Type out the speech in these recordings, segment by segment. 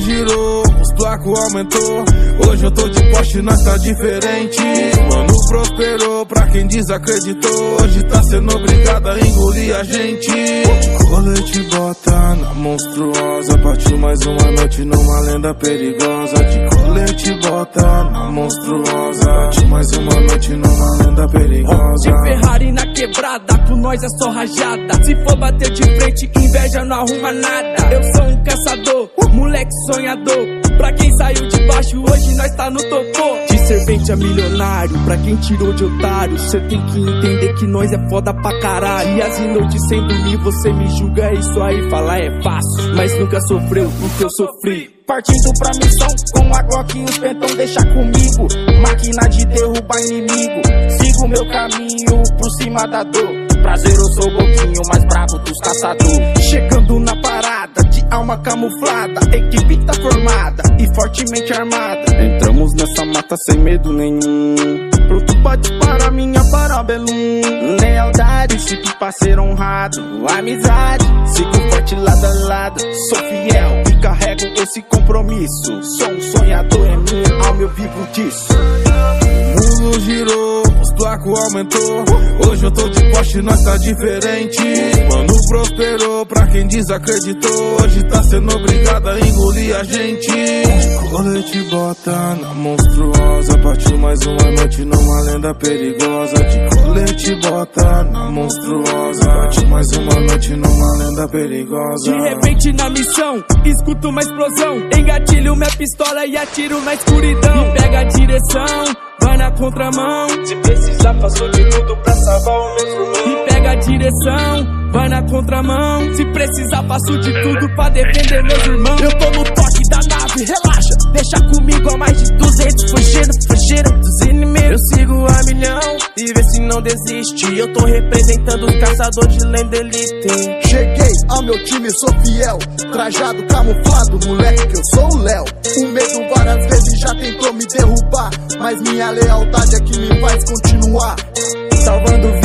girou, os placos aumentou. Hoje eu tô de poste, nós tá diferente. Mano, prosperou pra quem desacreditou. Hoje tá sendo obrigado a engolir a gente. Colete bota na monstruosa. Partiu mais uma noite numa lenda perigosa. De colete bota na monstruosa. Partiu mais uma noite numa lenda perigosa. De Ferrari na quebrada, com nós é só rajada. Se for bater de frente, inveja não arruma nada. Eu sou um caçador, moleque sonhador. Pra quem saiu de baixo, hoje nós tá no topo. De servente a milionário, pra quem tirou de otário. Cê tem que entender que nós é foda pra caralho. E as noites sem dormir, você me julga é isso aí. Falar é fácil, mas nunca sofreu o que eu sofri. Partindo pra missão, com a Glock e os pentão deixa comigo Máquina de derrubar inimigo Sigo meu caminho por cima da dor Prazer eu sou o pouquinho mais bravo dos caçadores de alma camuflada Equipe tá formada e fortemente armada. Entramos nessa mata sem medo nenhum. Pronto pra disparar minha parabelum Lealdade, sigo parceiro honrado. Amizade, sigo forte lado a lado. Sou fiel e carrego esse compromisso. Sou um sonhador, é minha alma, eu vivo disso. O mundo girou, os placos aumentou. Hoje eu tô de poste, nós tá diferente. Mano, prosperou pra quem desacreditou. Hoje tá sendo obrigado a engolir a gente. Colete bota na monstruosa. Partiu mais uma noite numa lenda perigosa. De colete bota na monstruosa. Partiu mais uma noite numa lenda perigosa. De repente na missão, escuto uma explosão. Engatilho minha pistola e atiro na escuridão. E pega a direção, vai na contramão. Se precisar, faço de tudo pra salvar o meu irmão E pega a direção, vai na contramão. Se precisar, faço de tudo pra defender meus irmãos. Eu tô no toque da nave, relaxa Deixa comigo a mais de 200 Fugindo, fugindo dos inimigos Eu sigo a milhão e vê se não desiste Eu tô representando os caçadores de lenda elite Cheguei ao meu time, sou fiel. Trajado, camuflado, moleque, que eu sou o Léo. O medo várias vezes já tentou me derrubar. Mas minha lealdade é que me faz continuar. Salvando vidas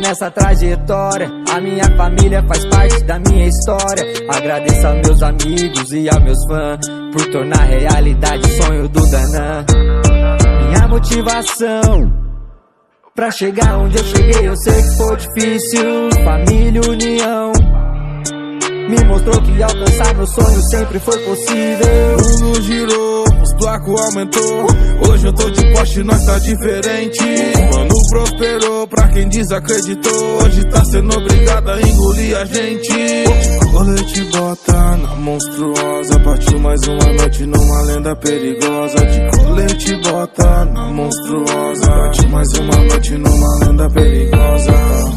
nessa trajetória. A minha família faz parte da minha história. Agradeço aos meus amigos e aos meus fãs por tornar realidade o sonho do Danã. Minha motivação pra chegar onde eu cheguei, eu sei que foi difícil. Família, união. Me mostrou que alcançar meu sonho sempre foi possível. Aumentou. Hoje eu tô de poste, nós tá diferente. Mano, prosperou pra quem desacreditou. Hoje tá sendo obrigado a engolir a gente. Colete bota na monstruosa. Partiu mais uma noite numa lenda perigosa. De colete bota na monstruosa. Partiu mais uma noite numa lenda perigosa.